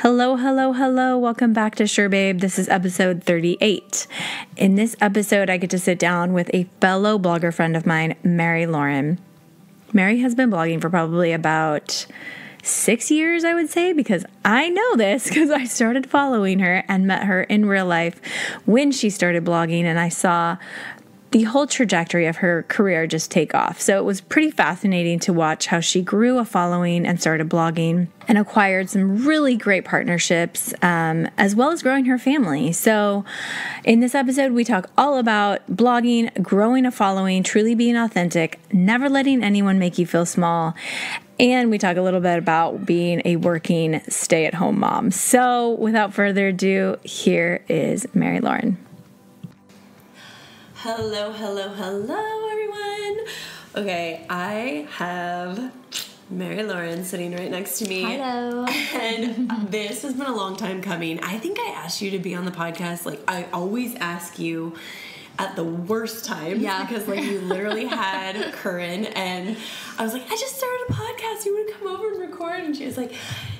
Hello, hello, hello. Welcome back to Sure Babe. This is episode 38. In this episode, I get to sit down with a fellow blogger friend of mine, Mary Lauren. Mary has been blogging for probably about six years, I would say, because I know this because I started following her and met her in real life when she started blogging, and I saw the whole trajectory of her career just take off. So it was pretty fascinating to watch how she grew a following and started blogging and acquired some really great partnerships, um, as well as growing her family. So, in this episode, we talk all about blogging, growing a following, truly being authentic, never letting anyone make you feel small. And we talk a little bit about being a working stay at home mom. So, without further ado, here is Mary Lauren. Hello, hello, hello, everyone. Okay, I have Mary Lauren sitting right next to me. Hello. And uh, this has been a long time coming. I think I asked you to be on the podcast. Like, I always ask you at the worst times Yeah. because like you literally had Curran and I was like, I just started a podcast. You want to come over and record? And she was like,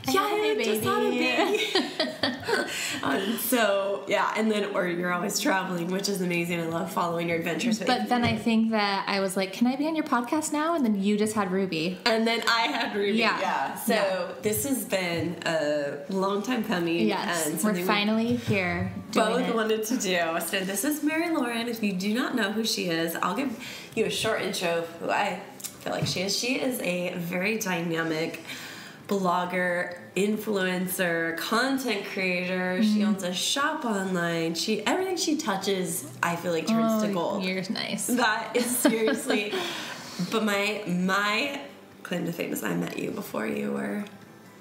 Yeah, a I just had a baby." um, so yeah, and then or you're always traveling, which is amazing. I love following your adventures. But then I think that I was like, can I be on your podcast now? And then you just had Ruby. and then I had Ruby. Yeah. Yeah. So Yeah. this has been a long time coming. Yes. and We're something we finally here. Doing both it. wanted to do. So this is Mary Lauren. If you do not know who she is, I'll give you a short intro of who I feel like she is. She is a very dynamic blogger, influencer, content creator. She Mm-hmm. owns a shop online. She everything she touches, I feel like turns to Oh, gold. You're nice. That is seriously. but my my claim to fame is I met you before you were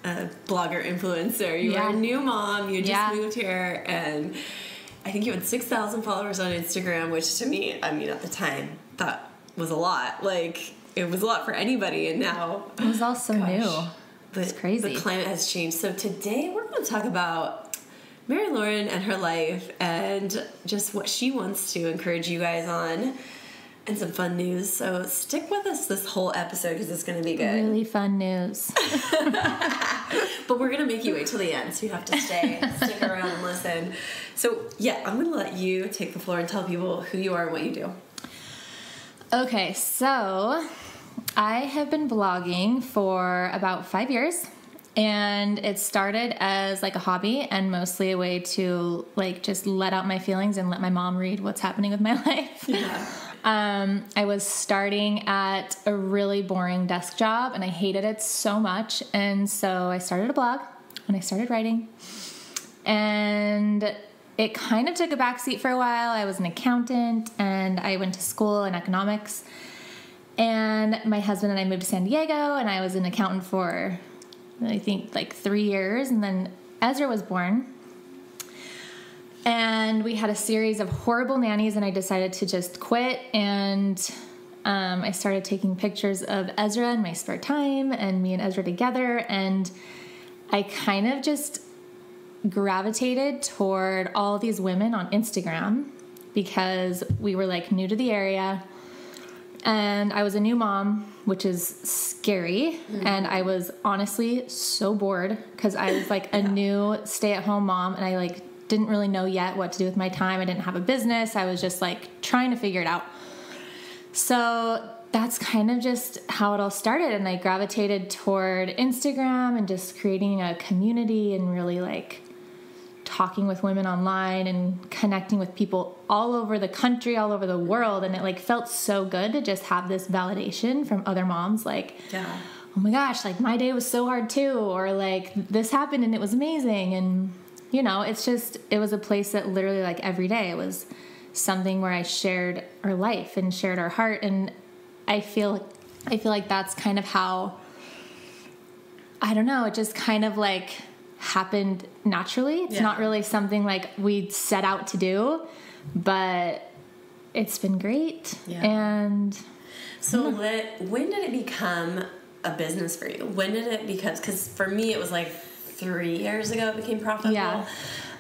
a blogger influencer. You Yeah. were a new mom. You just Yeah. moved here, and I think you had six thousand followers on Instagram, which to me, I mean, at the time, that was a lot. Like it was a lot for anybody, and now It was all so Gosh. new. But It's crazy. The climate has changed. So today we're going to talk about Mary Lauren and her life and just what she wants to encourage you guys on and some fun news. So stick with us this whole episode because it's going to be good. Really fun news. But we're going to make you wait till the end, so you have to stay, stick around and listen. So yeah, I'm going to let you take the floor and tell people who you are and what you do. Okay, so I have been blogging for about five years. And it started as like a hobby and mostly a way to like just let out my feelings and let my mom read what's happening with my life. Yeah. Um, I was starting at a really boring desk job and I hated it so much. And so I started a blog and I started writing. And it kind of took a backseat for a while. I was an accountant and I went to school in economics. And my husband and I moved to San Diego and I was an accountant for, I think, like three years. And then Ezra was born and we had a series of horrible nannies and i decided to just quit and um, i started taking pictures of ezra in my spare time and me and ezra together and i kind of just gravitated toward all these women on instagram because we were like new to the area and I was a new mom, which is scary. Mm. And I was honestly so bored because I was like a new stay at home mom and I like didn't really know yet what to do with my time. I didn't have a business. I was just like trying to figure it out. So that's kind of just how it all started. And I gravitated toward Instagram and just creating a community and really like talking with women online and connecting with people all over the country, all over the world. And it like felt so good to just have this validation from other moms like, Yeah. oh my gosh, like my day was so hard too, or like this happened and it was amazing. And you know, it's just, it was a place that literally like every day it was something where I shared our life and shared our heart. And I feel, I feel like that's kind of how, I don't know, it just kind of like happened naturally. It's Yeah. not really something like we set out to do, but it's been great. Yeah. And So let, when did it become a business for you? When did it become because for me it was like three years ago it became profitable. Yeah.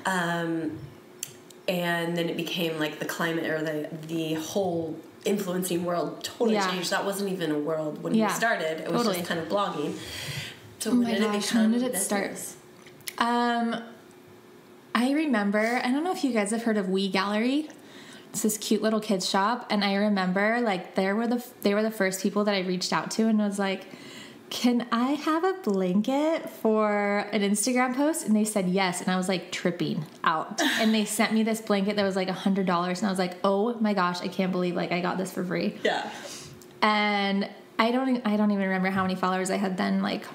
Um, and then it became like the climate or the the whole influencing world totally Yeah. changed. That wasn't even a world when Yeah, you started. It was totally. just kind of blogging. So Oh when my did it become when did it start? Um, I remember. I don't know if you guys have heard of Wee Gallery. It's this cute little kids shop, and I remember like they were the they were the first people that I reached out to and was like, "Can I have a blanket for an Instagram post?" And they said yes, and I was like tripping out. and they sent me this blanket that was like a hundred dollars, and I was like, "Oh my gosh, I can't believe like I got this for free." Yeah. and I don't I don't even remember how many followers I had then like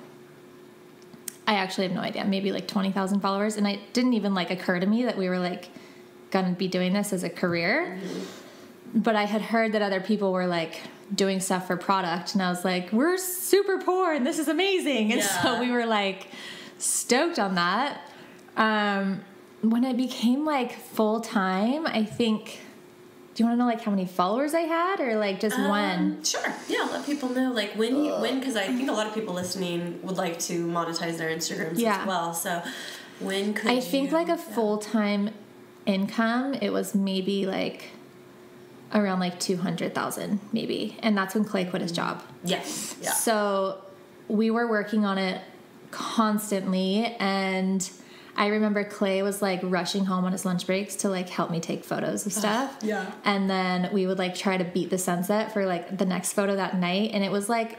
I actually have no idea maybe like 20,000 followers and it didn't even like occur to me that we were like going to be doing this as a career. But I had heard that other people were like doing stuff for product and I was like we're super poor and this is amazing. And so we were like stoked on that. Um when it became like full time I think do you want to know like how many followers I had or like just when Um, Sure. Yeah, let people know like when you when because I think a lot of people listening would like to monetize their Instagrams Yeah. as well. So when could I think like a yeah. full time income, it was maybe like around like two hundred thousand, maybe, and that's when Clay quit his job. yes yeah So we were working on it constantly, and I remember Clay was like rushing home on his lunch breaks to like help me take photos of stuff. yeah. And then we would like try to beat the sunset for like the next photo that night, and it was like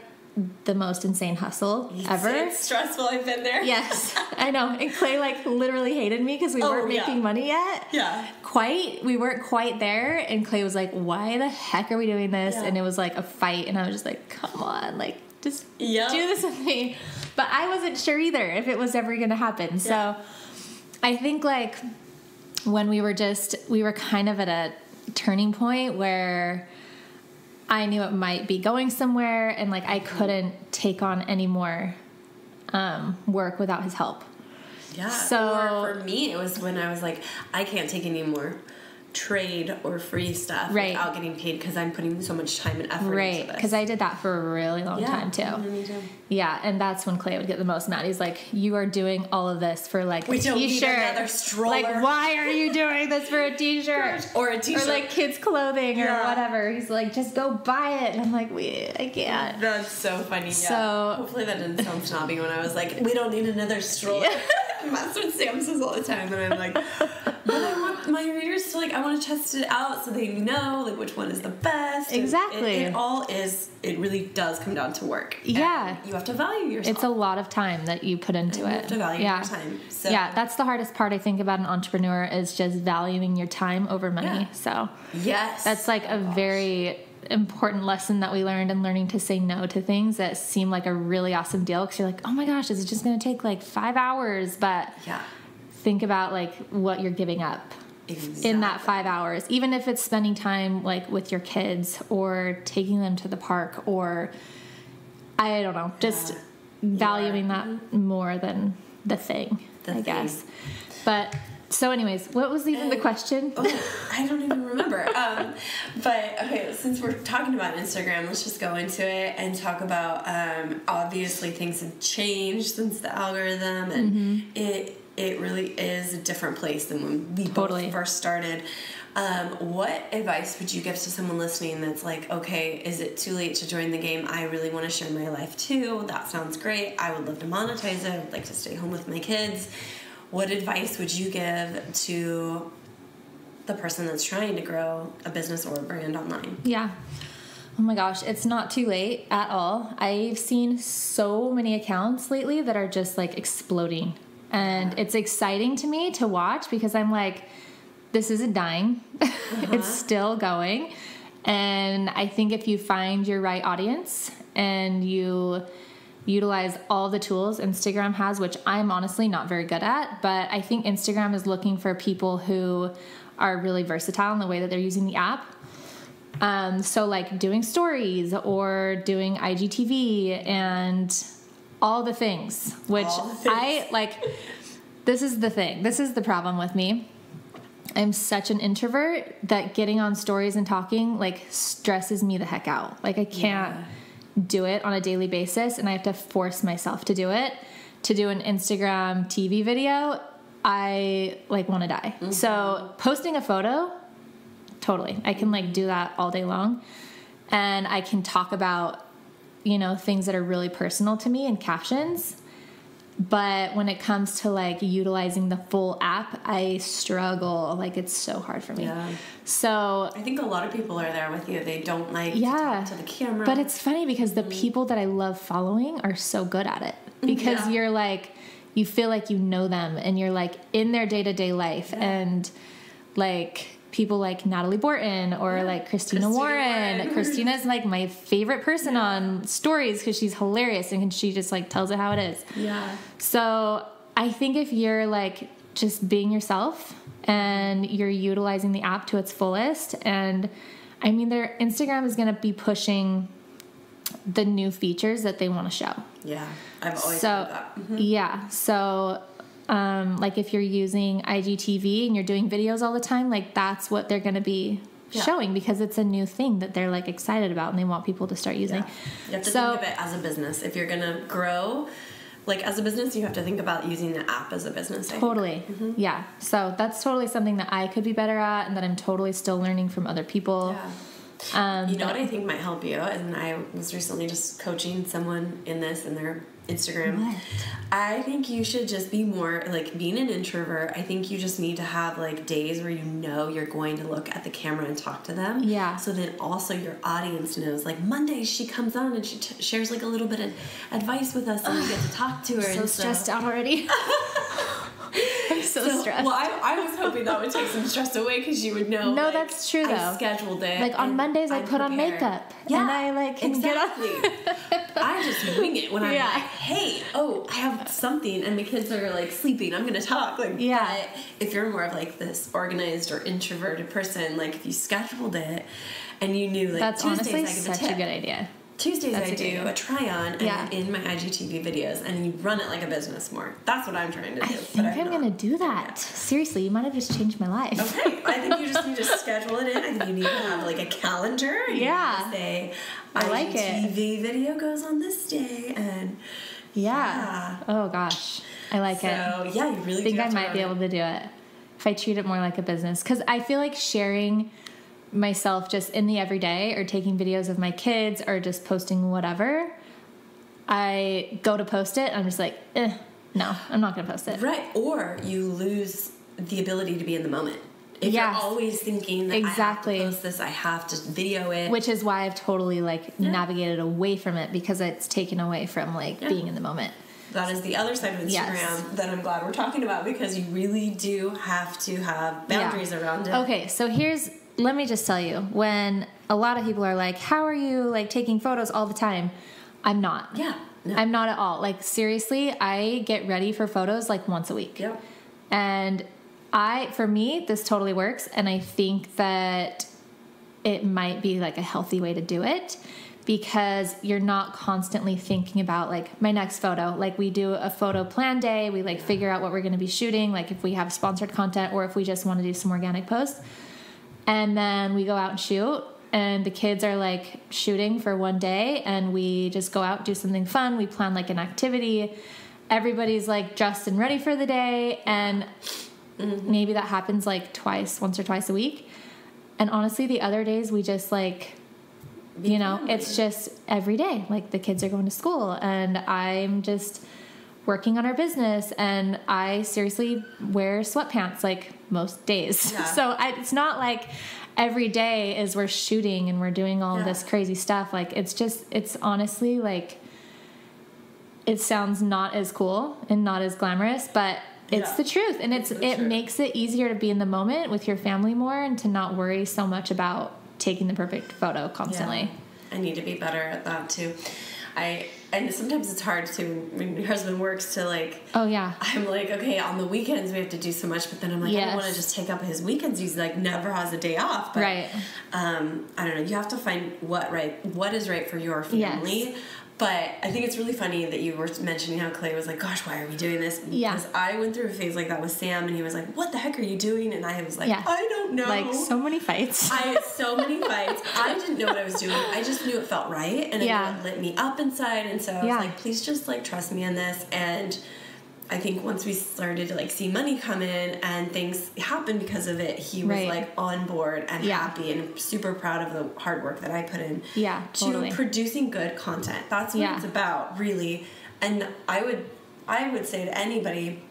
the most insane hustle ever. It's stressful. I've been there. Yes, I know. And Clay like literally hated me because we Oh, weren't yeah. making money yet. Yeah. Quite, we weren't quite there. And Clay was like, "Why the heck are we doing this?" Yeah. And it was like a fight. And I was just like, "Come on, like just Yeah. do this with me." But I wasn't sure either if it was ever going to happen. So Yeah. I think like when we were just we were kind of at a turning point where I knew it might be going somewhere and like I couldn't take on any more um, work without his help. Yeah. So- or for me, it was when I was like, I can't take any more trade or free stuff Right. without getting paid because I'm putting so much time and effort Right, because I did that for a really long yeah. time too. Mhm, me too. Yeah, and that's when Clay would get the most mad. He's like, "You are doing all of this for like we a don't t-shirt. another stroller." Like, why are you doing this for a t-shirt Or a t-shirt. or like kids' clothing or whatever?" He's like, "Just go buy it." And I'm like, "We, I can't." That's so funny. Yeah. So- hopefully that didn't sound snobby when I was like, we don't need another stroller. That's what Sam says all the time, and I'm like, but I want my readers to like, I want to test it out so they know like which one is the best. Exactly. It, it all is. It really does come down to work. And Yeah. you have to value yourself. It's a lot of time that you put into And you it. have to value yeah. your time. So yeah, that's the hardest part I think about an entrepreneur is just valuing your time over money. Yeah. So yes, that's like a oh very important lesson that we learned in learning to say no to things that seem like a really awesome deal because you're like, oh my gosh, is it just going to take like five hours? But yeah. think about like what you're giving up in that five hours, even if it's spending time like with your kids or taking them to the park or I don't know, just valuing that more than the thing, The I thing. guess. But so, anyways, what was even the question? Oh, I don't even remember. Um, but okay, since we're talking about Instagram, let's just go into it and talk about. Um, obviously, things have changed since the algorithm, and Mm-hmm. it it really is a different place than when we Totally. first started. Um, what advice would you give to someone listening that's like, okay, is it too late to join the game? I really want to share my life too. That sounds great. I would love to monetize it. I'd like to stay home with my kids. What advice would you give to the person that's trying to grow a business or a brand online? Yeah. Oh my gosh, it's not too late at all. I've seen so many accounts lately that are just like exploding. And it's exciting to me to watch because I'm like, this isn't dying, it's still going. And I think if you find your right audience and you utilize all the tools Instagram has, which I'm honestly not very good at, but I think Instagram is looking for people who are really versatile in the way that they're using the app. Um, so like doing stories or doing IGTV and all the things, which the things. I like. This is the thing. This is the problem with me. I'm such an introvert that getting on stories and talking like stresses me the heck out. Like I can't do it on a daily basis and I have to force myself to do it. To do an Instagram TV video, I like want to die. Mm-hmm. So posting a photo, totally. I can like do that all day long. And I can talk about, you know, things that are really personal to me in captions. but when it comes to like utilizing the full app, I struggle. Like it's so hard for me. Yeah. So I think a lot of people are there with you. They don't like yeah, to to the camera. But it's funny because the mm. people that I love following are so good at it because Yeah. you're like you feel like you know them and you're like in their day to day life and like people like Natalie Borton or like Christina, Christina Warren. Warren. Christina's like my favorite person on stories because she's hilarious and she just like tells it how it is. yeah. So I think if you're like just being yourself and you're utilizing the app to its fullest, and I mean, their Instagram is going to be pushing the new features that they want to show. Yeah. I've always so that. Mm-hmm. yeah, so um, like if you're using IGTV and you're doing videos all the time, like that's what they're going to be. Yeah. Showing because it's a new thing that they're like excited about and they want people to start using. Yeah. You have to So- think of it as a business. If you're gonna grow, like as a business, you have to think about using the app as a business. I. Totally. Mm-hmm. Yeah. So that's totally something that I could be better at and that I'm totally still learning from other people. Yeah. Um, You know what I think might help you, and I was recently just coaching someone in this in their Instagram. What? I think you should just be more like being an introvert. I think you just need to have like days where you know you're going to look at the camera and talk to them. Yeah. So then also your audience knows. Like Monday, she comes on and she shares like a little bit of advice with us, and we get to talk to her. so and stressed out already. I'm so, So, stressed. Well, I, I was hoping that would take some stress away because you would know. No, like, that's true, I though. scheduled it. Like, on Mondays, I I'm put on makeup, Yeah, and I, like, exactly. I just wing it when I'm Yeah. like, hey, oh, I have something, and the kids are like sleeping. I'm gonna talk. Like, Yeah. but if you're more of like this organized or introverted person, like if you scheduled it and you knew like That's Tuesdays honestly I such a good idea. Tuesdays That's I do a try on and Yeah. in my IGTV videos, and you run it like a business more. That's what I'm trying to do. I think I'm, not. gonna do that. Seriously, you might have just changed my life. Okay, I think you just need to schedule it in. I think you need to have like a calendar. Yeah. to say, I like it. IGTV video goes on this day, and Yeah. Oh gosh, I like so it. So yeah, you really I think I might be it. able to do it if I treat it more like a business. Because I feel like sharing myself just in the everyday or taking videos of my kids or just posting whatever, I go to post it. I'm just like, eh, no, I'm not going to post it. Right, or you lose the ability to be in the moment. If Yes. you're always thinking that Exactly. I have to post this, I have to video it. Which is why I've totally like navigated away from it because it's taken away from like Yeah. being in the moment. that is the other side of Instagram Yes. that I'm glad we're talking about because you really do have to have boundaries Yeah. around it. Okay, so here's let me just tell you when a lot of people are like, "How are you like taking photos all the time?" I'm not. Yeah. No. I'm not at all. Like seriously, I get ready for photos like once a week. Yep. And I for me this totally works and I think that it might be like a healthy way to do it because you're not constantly thinking about like my next photo. Like we do a photo plan day, we like figure out what we're going to be shooting, like if we have sponsored content or if we just want to do some organic posts. And then we go out and shoot and the kids are like shooting for one day and we just go out do something fun. We plan like an activity. Everybody's like dressed and ready for the day and mm-hmm. maybe that happens like twice, once or twice a week. And honestly, the other days we just like you know, it's just every day. Like the kids are going to school and I'm just working on our business and I seriously wear sweatpants like most days. Yeah. so I, it's not like every day is we're shooting and we're doing all Yeah. this crazy stuff. Like it's just, it's honestly like, it sounds not as cool and not as glamorous, but it's Yeah. the truth. And it's, the it truth. makes it easier to be in the moment with your family more and to not worry so much about taking the perfect photo constantly. Yeah. I need to be better at that too. I and sometimes it's hard to when your husband works to like Oh yeah. I'm like, okay, on the weekends we have to do so much, but then I'm like, I don't want to just take up his weekends. He's like never has a day off. But, Right. Um, I don't know. You have to find what right, what is right for your family. Yes. But I think it's really funny that you were mentioning how Clay was like, "Gosh, why are we doing this?" Yeah. Because I went through a phase like that with Sam, and he was like, "What the heck are you doing?" And I was like, Yeah. "I don't know." Like so many fights. I had so many fights. I didn't know what I was doing. I just knew it felt right, and Yeah. it lit me up inside. And so I was Yeah. like, "Please just like trust me in this." And I think once we started to like see money come in and things happen because of it, he was Right. like on board and Yeah. happy and super proud of the hard work that I put in. Yeah, to totally. producing good content. That's what Yeah. it's about, really. And I would I would say to anybody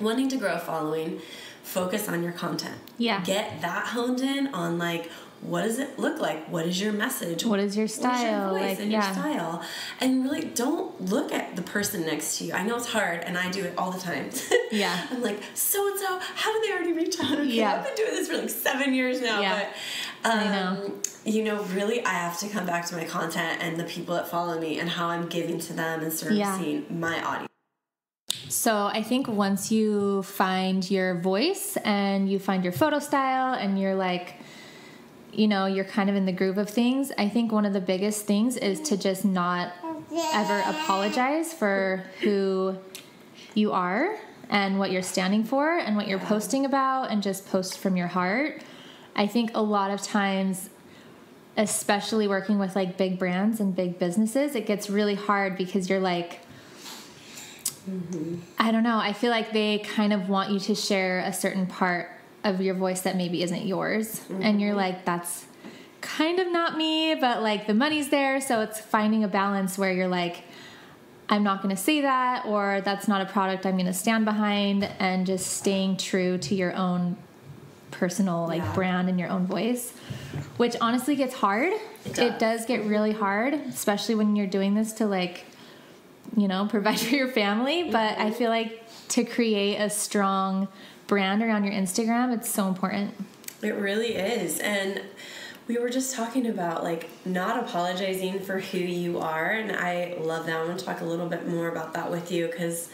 wanting to grow a following, focus on your content. Yeah. Get that honed in on like what does it look like? What is your message? What is your style? What is your voice Like, and yeah. your style? And really don't look at the person next to you. I know it's hard and I do it all the time. Yeah. I'm like, so and so, how did they already reach out? Okay, Yeah. I've been doing this for like seven years now. Yeah. But um, I know. you know, really I have to come back to my content and the people that follow me and how I'm giving to them and servicing my audience. So I think once you find your voice and you find your photo style and you're like, you know, you're kind of in the groove of things, I think one of the biggest things is to just not ever apologize for who you are and what you're standing for and what you're posting about and just post from your heart. I think a lot of times especially working with like big brands and big businesses, it gets really hard because you're like mm-hmm. I don't know. I feel like they kind of want you to share a certain part of your voice that maybe isn't yours. And mm-hmm. you're like, that's kind of not me, but like the money's there. So it's finding a balance where you're like, I'm not going to say that, or that's not a product I'm going to stand behind, and just staying true to your own personal like Yeah. brand and your own voice, which honestly gets hard. It It does. does get really hard, especially when you're doing this to like you know, provide for your family. Mm-hmm. But I feel like to create a strong brand around your Instagram, it's so important. It really is. And we were just talking about like not apologizing for who you are. And I love that. I want to talk a little bit more about that with you because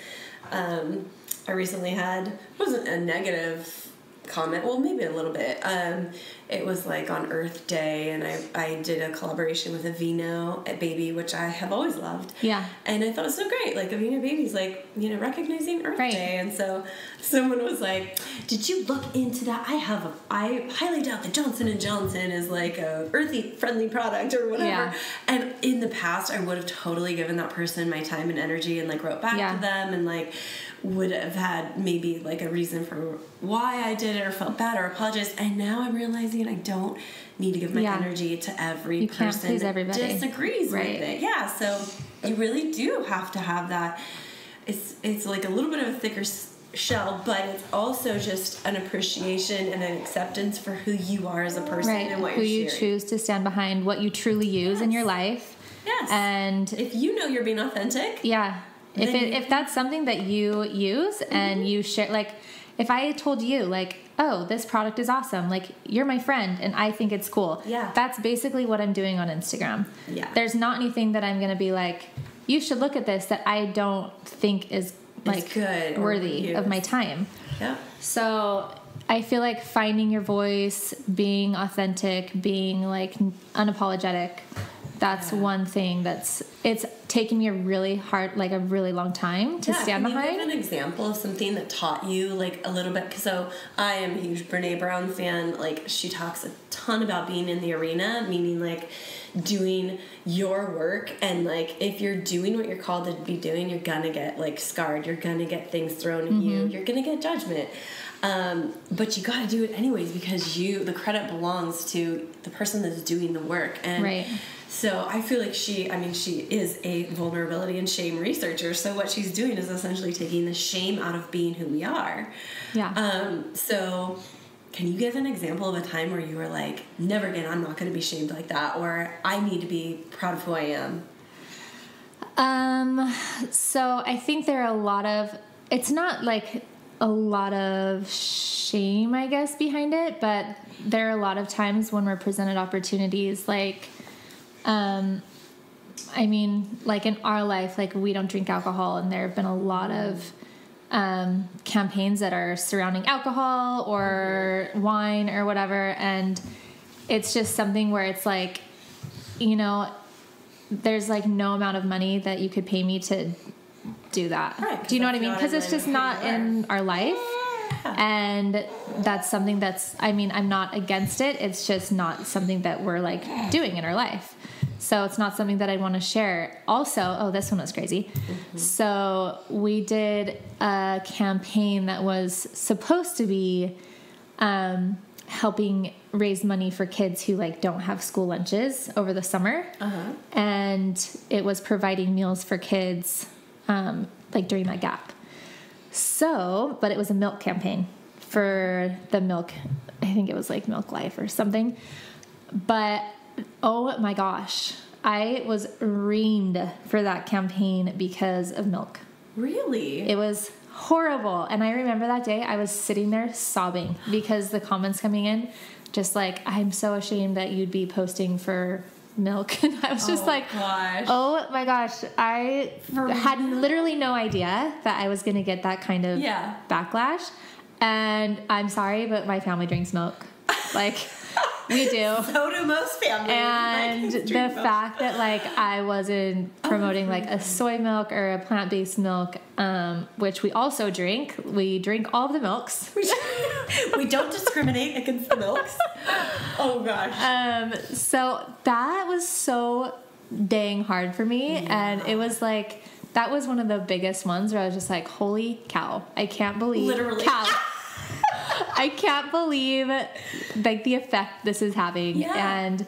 um, I recently had, it wasn't a negative comment, well, maybe a little bit. Um, it was like on Earth Day, and I, I did a collaboration with Aveeno at Baby, which I have always loved. Yeah. And I thought it was so great. Like Aveeno Baby's like, you know, recognizing Earth Right. Day. And so someone was like, Did you look into that? I have a I highly doubt that Johnson and Johnson is like a earthy friendly product or whatever. Yeah. And in the past I would have totally given that person my time and energy and like wrote back Yeah. to them and like would have had maybe like a reason for why I did it or felt bad or apologized. And now I'm realizing I don't need to give my Yeah. energy to every You person that everybody. disagrees Right. with it. Yeah, so you really do have to have that. It's it's like a little bit of a thicker shell, but it's also just an appreciation and an acceptance for who you are as a person Right. and what Who you choose to stand behind, what you truly use in your life. Yes. And if you know you're being authentic, yeah, if it, if that's something that you use and you share, like if I told you, like, oh, this product is awesome, like you're my friend and I think it's cool. Yeah. That's basically what I'm doing on Instagram. Yeah. There's not anything that I'm going to be like, you should look at this that I don't think is like good worthy of my time. yeah. So I feel like finding your voice, being authentic, being like unapologetic, that's Yeah. one thing that's it's taken me a really hard like a really long time to Yeah, stand can you give an example of something that taught you like a little bit? So I am a huge Brene Brown fan. Like she talks a ton about being in the arena, meaning like doing your work and like if you're doing what you're called to be doing, you're gonna get like scarred. You're gonna get things thrown at you. Mm-hmm. You're gonna get judgment. Um, but you got to do it anyways because you the credit belongs to the person that's doing the work and Right. So I feel like she, I mean, she is a vulnerability and shame researcher. So what she's doing is essentially taking the shame out of being who we are. Yeah. Um, so can you give an example of a time where you were like, never again, I'm not going to be shamed like that, or I need to be proud of who I am? Um, so I think there are a lot of, it's not like a lot of shame, I guess, behind it, but there are a lot of times when we're presented opportunities like, um, I mean, like in our life, like we don't drink alcohol, and there have been a lot of um, campaigns that are surrounding alcohol or wine or whatever, and it's just something where it's like, you know, there's like no amount of money that you could pay me to do that. Right, do you know what I mean? Because it's just not in our life. And that's something that's, I mean, I'm not against it. It's just not something that we're like doing in our life. So it's not something that I want to share. Also, oh, this one was crazy. So we did a campaign that was supposed to be um, helping raise money for kids who like don't have school lunches over the summer, Uh-huh. and it was providing meals for kids um, like during that gap. So, but it was a milk campaign for the milk. I think it was like Milk Life or something. But oh my gosh, I was reamed for that campaign because of milk. Really? It was horrible. And I remember that day I was sitting there sobbing because the comments coming in, just like, I'm so ashamed that you'd be posting for milk. And I was just Oh, like, gosh. oh my gosh, I had literally no idea that I was going to get that kind of Yeah. backlash. And I'm sorry, but my family drinks milk. Like, we do so do most families. and the milk. fact that like I wasn't promoting like a soy milk or a plant based milk, um, which we also drink. We drink all of the milks. we don't discriminate against the milks. Oh gosh. Um, so that was so dang hard for me, and it was like that was one of the biggest ones where I was just like, "Holy cow! I can't believe Literally. cow." I can't believe like the effect this is having, Yeah. and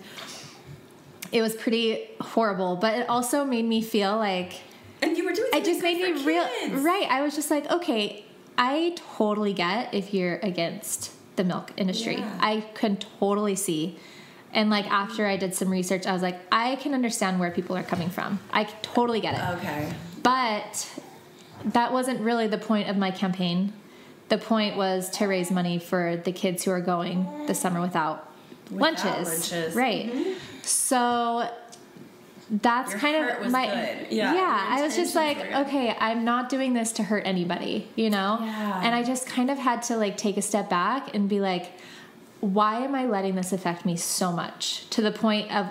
it was pretty horrible. But it also made me feel like and you were doing. it just made me real right i was just like okay i totally get if you're against the milk industry Yeah. i can totally see and like after i did some research i was like i can understand where people are coming from i totally get it Okay. but that wasn't really the point of my campaign the point was to raise money for the kids who are going the summer without, Without lunches. lunches. right so that's Your kind of my. Yeah, your i was just like intentions were good. okay i'm not doing this to hurt anybody you know Yeah. and i just kind of had to like take a step back and be like why am i letting this affect me so much to the point of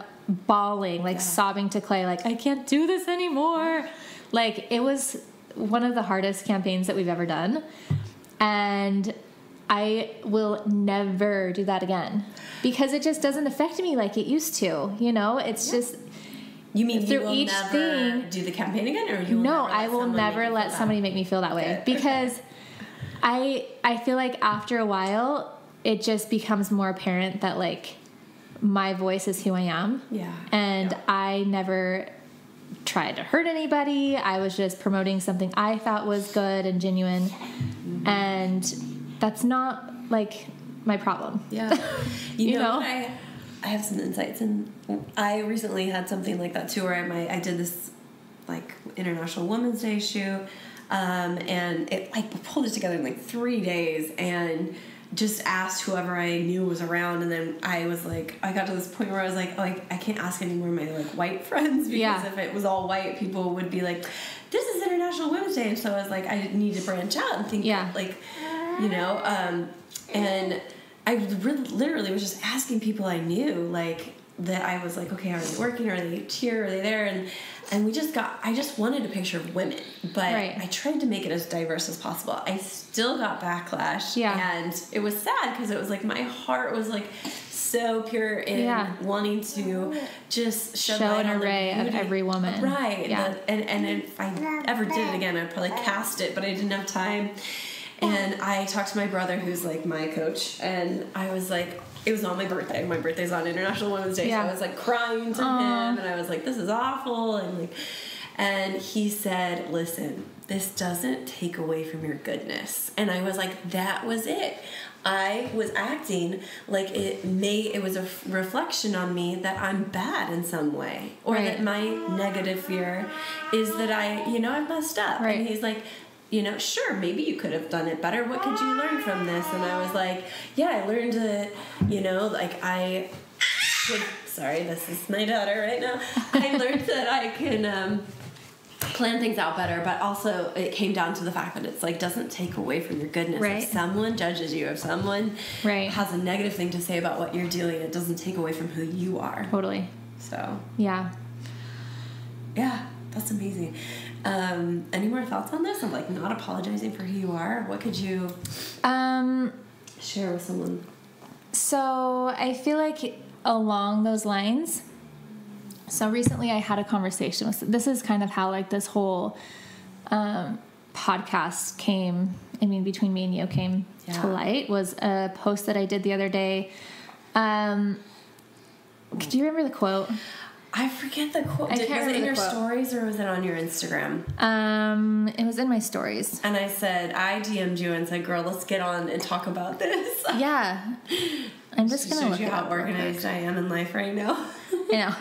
bawling like sobbing to clay like i can't do this anymore like it was one of the hardest campaigns that we've ever done and i will never do that again. Because it just doesn't affect me like it used to you know? It's just You mean Through you each thing- do the campaign again, or you no i will never let somebody make me feel that way. Okay, okay. because i i feel like after a while it just becomes more apparent that like my voice is who i am. Yeah. and Yeah. i never tried to hurt anybody i was just promoting something i thought was good and genuine Mm-hmm. and that's not like my problem Yeah. You, You know, know? I I have some insights and I recently had something like that too where I my I did this like International Women's Day shoot. Um, and it like pulled it together in like three days and just asked whoever I knew was around and then I was like I got to this point where I was like like I can't ask any more of my like white friends because Yeah. if it was all white people would be like this is International Women's Day and so I was like I need to branch out and think Yeah. like you know um, and I really, literally was just asking people I knew, like that I was like, okay, are they working? Are they here? Are they there? And and we just got. I just wanted a picture of women, but Right. I tried to make it as diverse as possible. I still got backlash, Yeah. and it was sad because it was like my heart was like so pure in Yeah. wanting to just Show an array of every woman. right? Yeah. the- and and if I ever did it again, I'd probably cast it, but I didn't have time. And I talked to my brother, who's like my coach, and I was like, it was on my birthday. My birthday's on International Women's Day, Yeah. so I was like crying to him, and I was like, this is awful, and like, and he said, listen, this doesn't take away from your goodness, and I was like, that was it. I was acting like it may it was a f- reflection on me that I'm bad in some way or Right. that my negative fear is that I you know I've messed up Right. and he's like you know sure maybe you could have done it better. What could you learn from this? And I was like yeah I learned that you know like I should sorry this is my daughter right now. I learned that I can um plan things out better but also it came down to the fact that it's like doesn't take away from your goodness. Right. if someone judges you if someone Right. has a negative thing to say about what you're doing it doesn't take away from who you are. Totally. So. Yeah. Yeah that's amazing um, any more thoughts on this of like not apologizing for who you are what could you um share with someone So I feel like along those lines. So recently I had a conversation with. This is kind of how like this whole um, podcast came. I mean, between me and you came Yeah. to light was a post that I did the other day. Um, do you remember the quote? I forget the quote. I Did, can't was it in your quote. stories or was it on your Instagram? Um, it was in my stories. And I said, I DM'd you and said, girl, let's get on and talk about this. Yeah. I'm just gonna Shows look you it how up real organized I am in life right now. I know.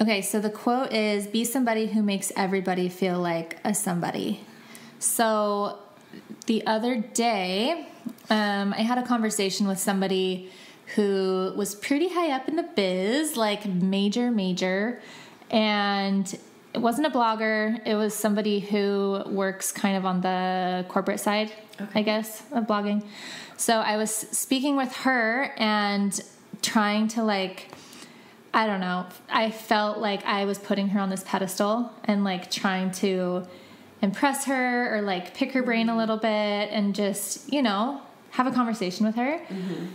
Okay, so the quote is be somebody who makes everybody feel like a somebody. So the other day, um, I had a conversation with somebody who was pretty high up in the biz, like major, major. And it wasn't a blogger, it was somebody who works kind of on the corporate side, I guess, of blogging. So I was speaking with her and trying to like I don't know. I felt like I was putting her on this pedestal and like trying to impress her or like pick her brain a mm-hmm. little bit and just, you know, have a conversation with her. Mm-hmm.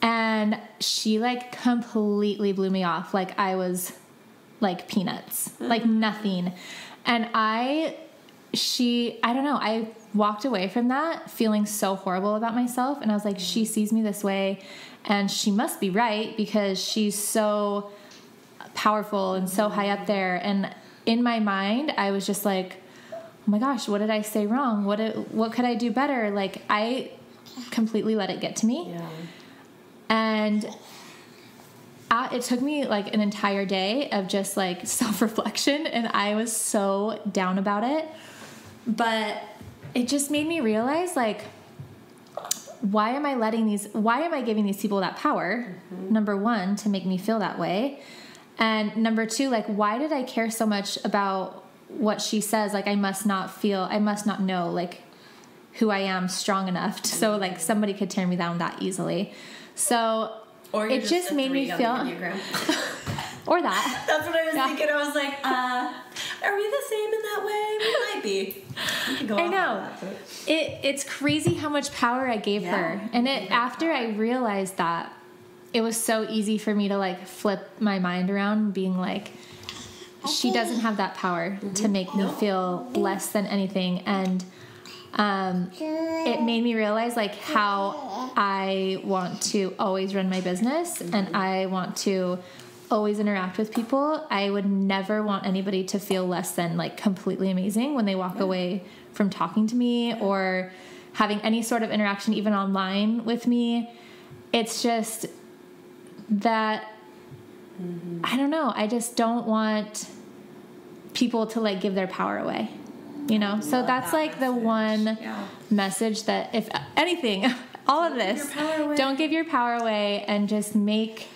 And she like completely blew me off. Like I was like peanuts, mm. like nothing. And I, she, I don't know, I walked away from that feeling so horrible about myself. And I was like, she sees me this way and she must be right because she's so powerful and so high up there. And in my mind, I was just like, oh my gosh, what did I say wrong? What, what could I do better? Like, I completely let it get to me. Yeah. And I, it took me like an entire day of just like self reflection, and I was so down about it. But it just made me realize like, why am I letting these, why am I giving these people that power? Mm-hmm. Number one, to make me feel that way. And number two, like, why did I care so much about what she says? Like, I must not feel, I must not know, like, who I am strong enough to, so like somebody could tear me down that easily. So Or it just a made me feel, or that. That's what I was Yeah. thinking. I was like, uh, are we the same in that way? We might be. We I know. that, It it's crazy how much power I gave Yeah. her. And it after I realized that it was so easy for me to like flip my mind around being like she doesn't have that power to make me feel less than anything and um, it made me realize like how I want to always run my business and I want to always interact with people. I would never want anybody to feel less than like completely amazing when they walk away from talking to me or having any sort of interaction even online with me. It's just that I don't know. I just don't want people to like give their power away. You know? So that's that like the one Yeah. message that if anything, all of give this, away. don't give your power away and just make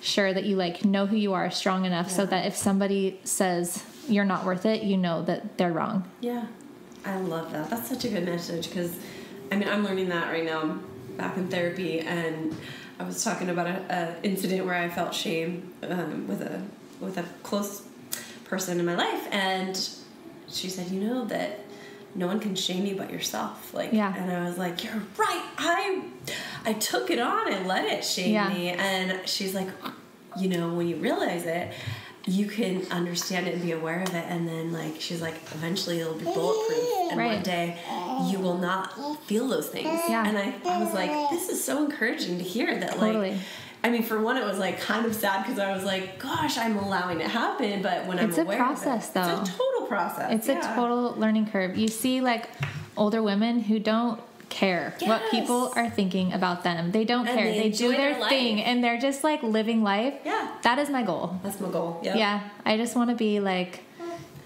sure that you like know who you are strong enough so that if somebody says you're not worth it, you know that they're wrong. Yeah, I love that. That's such a good message because, I mean, I'm learning that right now. I'm back in therapy, and I was talking about a, a incident where I felt shame um, with a with a close person in my life, and she said, "You know that." No one can shame you but yourself. Like, Yeah. and I was like, "You're right. I, I took it on and let it shame Yeah. me." And she's like, "You know, when you realize it, you can understand it and be aware of it and then like she's like eventually it'll be bulletproof and Right. one day you will not feel those things Yeah. and I, I was like this is so encouraging to hear that Totally. like I mean for one it was like kind of sad because I was like gosh I'm allowing it happen but when I'm aware, It's a process, of it, though. it's a total process It's yeah. a total learning curve. You see, like older women who don't care what people are thinking about them. They don't And care. they They, do their, their thing, and they're just like living life. Yeah. that is my goal. that's my goal yep. Yeah, I just want to be like,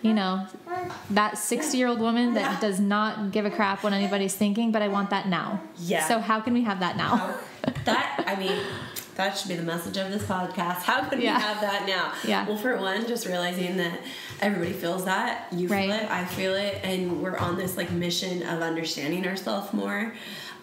you know, that sixty-year-old woman that Yeah. does not give a crap what anybody's thinking. But I want that now. Yeah. So how can we have that now? that I mean, that should be the message of this podcast. How can Yeah. we have that now? Yeah. Well, for one, just realizing that everybody feels that. You Right. feel it. I feel it, and we're on this like mission of understanding ourselves more.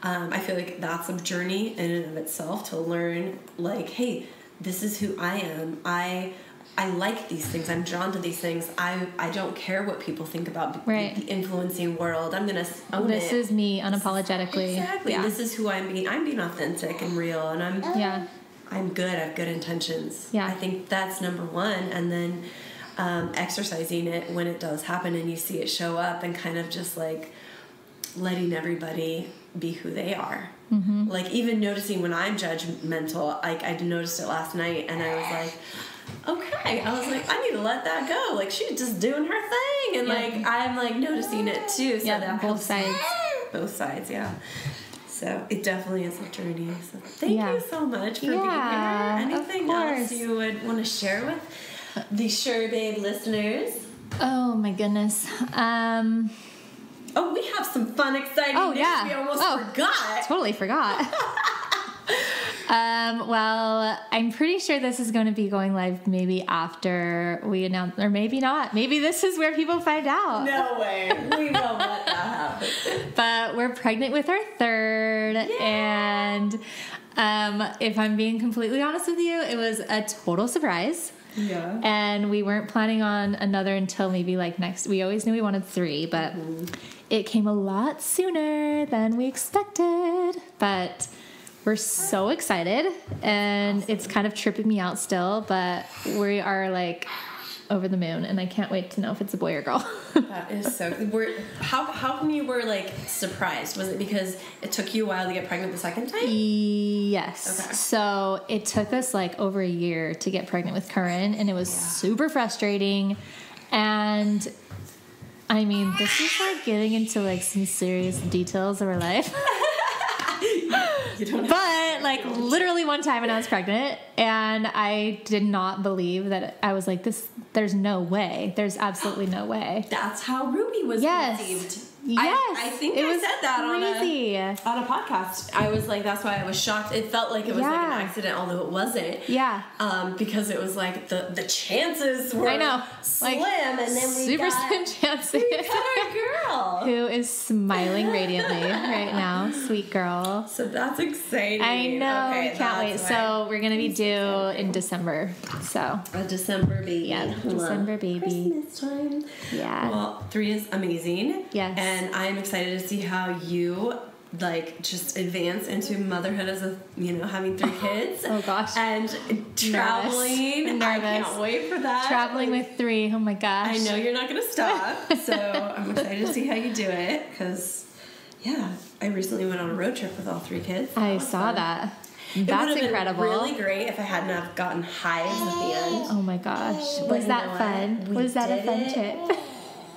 Um, I feel like that's a journey in and of itself to learn. Like, hey, this is who I am. I. I like these things. I'm drawn to these things. I I don't care what people think about the- Right. the influencing world. I'm gonna own this it. is me unapologetically. Exactly. Yeah. This is who I'm being. I'm being authentic and real, and I'm yeah. I'm good. I have good intentions. Yeah. I think that's number one, and then um, exercising it when it does happen, and you see it show up, and kind of just like letting everybody be who they are. Mm-hmm. Like even noticing when I'm judgmental. Like I noticed it last night, and I was like. okay. I was like, I need to let that go. Like she's just doing her thing, and Yeah. like I'm like noticing it too. So Yeah, that both sides. Both sides, yeah. So it definitely is a journey. So thank Yeah. you so much for Yeah, being here. Anything else you would want to share with the Sure Babe listeners? Oh my goodness. Um, Oh, we have some fun, exciting Oh, news. yeah. We almost Oh. forgot. totally forgot. um, well, I'm pretty sure this is going to be going live maybe after we announce, or maybe not. Maybe this is where people find out. No way. We will let that happen. But we're pregnant with our third, and um, if I'm being completely honest with you, it was a total surprise. Yeah. and we weren't planning on another until maybe like next we always knew we wanted three but it came a lot sooner than we expected but we're so excited and it's kind of tripping me out still but we are like over the moon and i can't wait to know if it's a boy or girl That is so. Were, how how come you were like surprised? Was it because it took you a while to get pregnant the second time? Yes. Okay. So it took us like over a year to get pregnant with Curran, and it was super frustrating. And I mean, this is like getting into like some serious details of our life. But like literally one time when I was pregnant, and I did not believe that I was like, this, there's no way. There's absolutely no way. That's how Ruby was Yes. conceived. Yes. I, I think it I was said that crazy. on a on a podcast. I was like, that's why I was shocked. It felt like it was like an accident, although it wasn't. Yeah. Um, because it was like the the chances were I know. slim, Like, and then we super got, slim chances. we got our girl. who is smiling radiantly right now. Sweet girl. So that's exciting. I know. Okay, can't wait. So we're gonna be due in December. So A December baby. Yeah, December baby. Christmas time. yeah. Well, three is amazing. Yes. And I'm excited to see how you like just advance into motherhood as a you know having three kids. Oh, gosh. And traveling. I Nervous. can't wait for that. Traveling with three. Oh my gosh. I know you're not gonna stop. so I'm excited to see how you do it because yeah, I recently went on a road trip with all three kids. That I saw fun. that. It That's would've been incredible. Really great if I hadn't have gotten hives at the end. Oh my gosh. Was that fun? Was that a fun it. trip?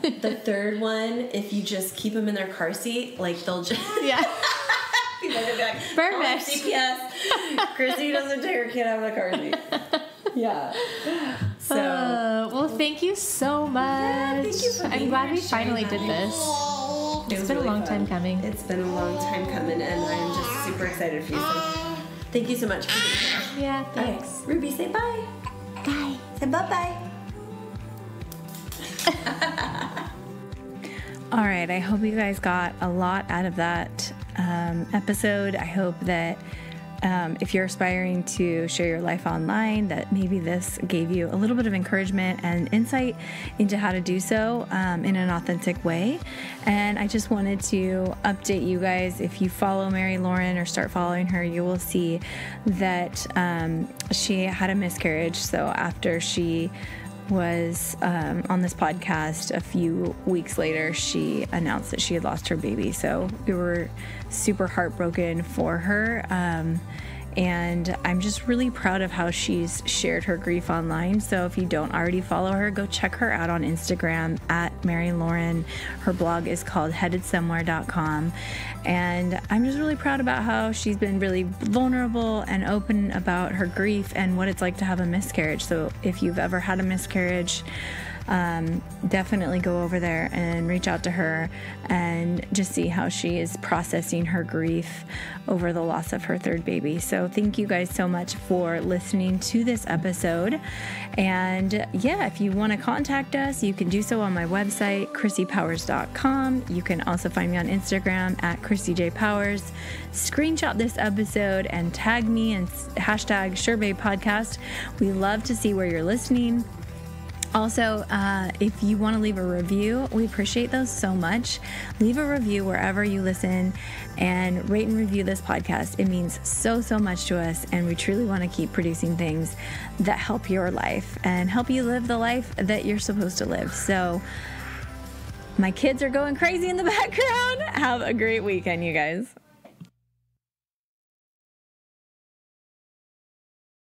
The third one, if you just keep them in their car seat, like they'll just yeah. people will be like, Perfect. "Oh, CPS. Chrissy doesn't take her kid out of the car seat. yeah. So Uh, well, thank you so much. Yeah, thank you for I'm glad we finally did this. it It's been a long fun. time coming. It's been a long time coming, and I'm just super excited for you. So thank you so much for being here. Yeah, thanks. Ruby, say bye. Bye. Say bye bye. All right, I hope you guys got a lot out of that um, episode. I hope that um, if you're aspiring to share your life online, that maybe this gave you a little bit of encouragement and insight into how to do so um, in an authentic way. And I just wanted to update you guys. If you follow Mary Lauren or start following her, you will see that um, she had a miscarriage. So after she was um, on this podcast a few weeks later she announced that she had lost her baby. So we were super heartbroken for her. Um, and i'm just really proud of how she's shared her grief online. So if you don't already follow her go check her out on instagram at mary lauren. Her blog is called headedsomewhere.com and i'm just really proud about how she's been really vulnerable and open about her grief and what it's like to have a miscarriage. So if you've ever had a miscarriage um, definitely go over there and reach out to her and just see how she is processing her grief over the loss of her third baby. So, thank you guys so much for listening to this episode. And yeah, if you want to contact us, you can do so on my website, chrissypowers.com. You can also find me on Instagram at chrissyjpowers. Screenshot this episode and tag me and hashtag SureBabe Podcast. We love to see where you're listening. Also, uh, if you want to leave a review, we appreciate those so much. Leave a review wherever you listen and rate and review this podcast. It means so, so much to us, and we truly want to keep producing things that help your life and help you live the life that you're supposed to live. So, my kids are going crazy in the background. Have a great weekend, you guys.